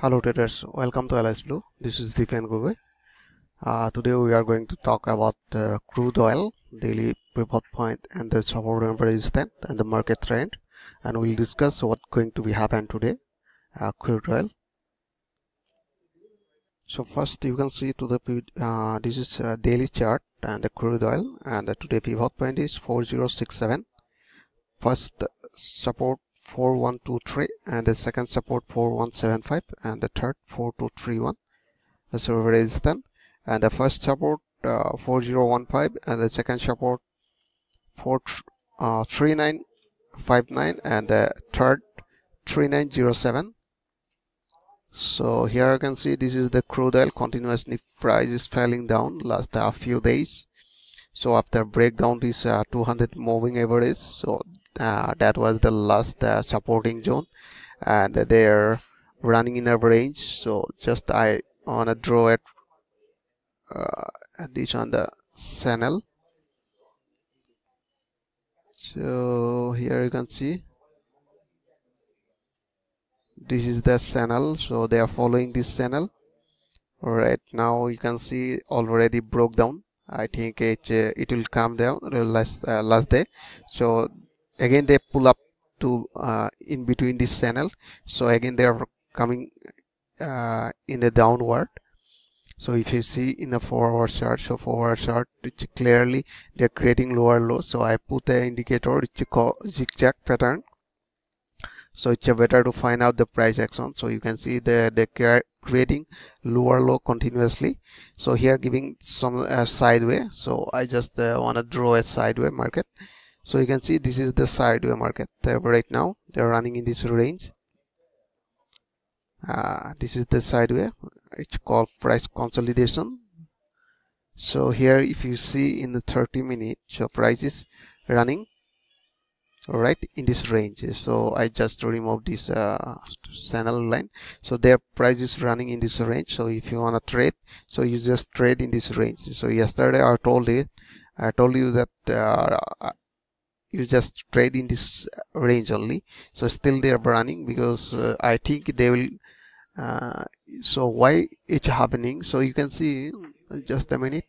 Hello traders, welcome to Alice Blue. This is Deepan Gogoi. Uh, today we are going to talk about uh, crude oil, daily pivot point and the support and resistance and the market trend and we'll discuss what's going to be happen today, uh, crude oil. So first you can see to the uh, this is a daily chart and the crude oil and the today pivot point is 4067. First support 4123 and the second support 4175 and the third 4231 the server resistance and the first support uh, 4015 and the second support 43959 uh, and the third 3907 so here you can see this is the crude oil continuously price is falling down last a few days. So after breakdown this uh, 200 moving average so uh, that was the last uh, supporting zone. And they're running in a range. So just I wanna draw it uh, this on the channel. So here you can see. This is the channel. So they are following this channel. Right now you can see already broke down. I think it uh, it will come down last uh, last day. So again they pull up to uh, in between this channel. So again they are coming uh, in the downward. So if you see in the forward chart so forward chart which clearly they're creating lower low so i put the indicator which call zigzag pattern. So it's better to find out the price action. So you can see the they're creating lower low continuously. So here giving some uh, sideway. So i just uh, want to draw a sideway market so you can see this is the sideway market. There right now they're running in this range. Uh, this is the sideway it's called price consolidation. So here if you see in the 30 minute so price is running right in this range. So i just remove this uh, channel line. So their price is running in this range. So if you want to trade so you just trade in this range. So yesterday i told it i told you that uh, you just trade in this range only. So still they are running because uh, I think they will uh, so why it's happening? So you can see just a minute.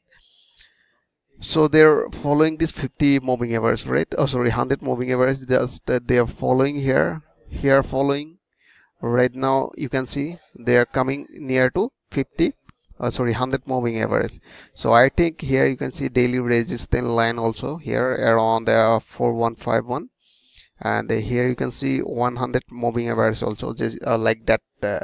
So they're following this 50 moving average right oh sorry 100 moving average. Just that they are following here. Here following. Right now you can see they are coming near to 50 uh, sorry 100 moving average. So i think here you can see daily resistance line also here around the 4151 and here you can see 100 moving average also just uh, like that uh,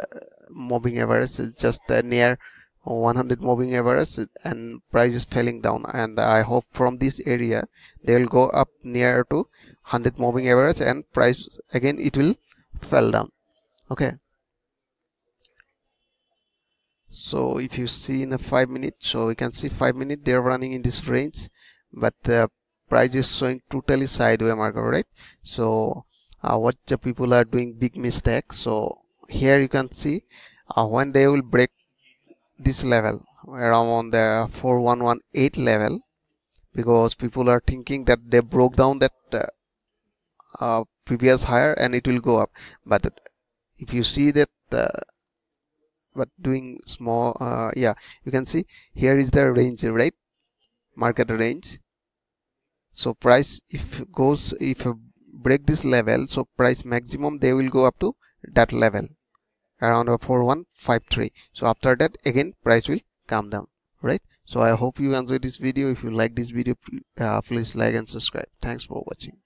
moving average is just uh, near 100 moving average and price is falling down. And i hope from this area they will go up near to 100 moving average and price again it will fall down. Okay so if you see in the five minutes so you can see five minutes they're running in this range but the price is showing totally sideway market right? So uh, what the people are doing big mistake. So here you can see uh, when they will break this level around on the 4118 level because people are thinking that they broke down that uh, uh, previous higher and it will go up. But if you see that uh, but doing small uh, yeah you can see here is the range right market range. So price if goes if break this level so price maximum they will go up to that level around 4153 so after that again price will come down right? So i hope you enjoyed this video. If you like this video uh, please like and subscribe. Thanks for watching